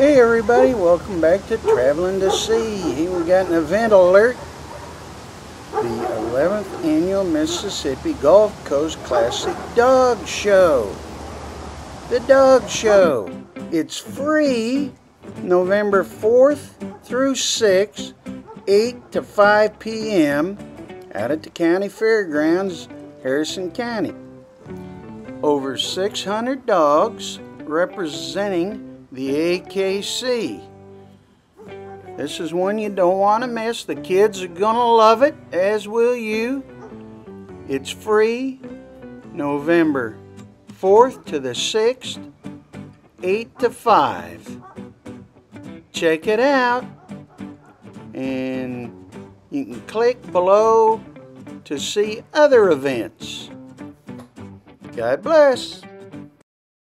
Hey everybody, welcome back to Traveling to See. Here we got an event alert. The 11th Annual Mississippi Gulf Coast Classic Dog Show. The Dog Show. It's free November 4th through 6th, 8 to 5 p.m. out at the county fairgrounds, Harrison County. Over 600 dogs representing the AKC. This is one you don't want to miss. The kids are going to love it, as will you. It's free November 4th to the 6th, 8 to 5. Check it out. And you can click below to see other events. God bless.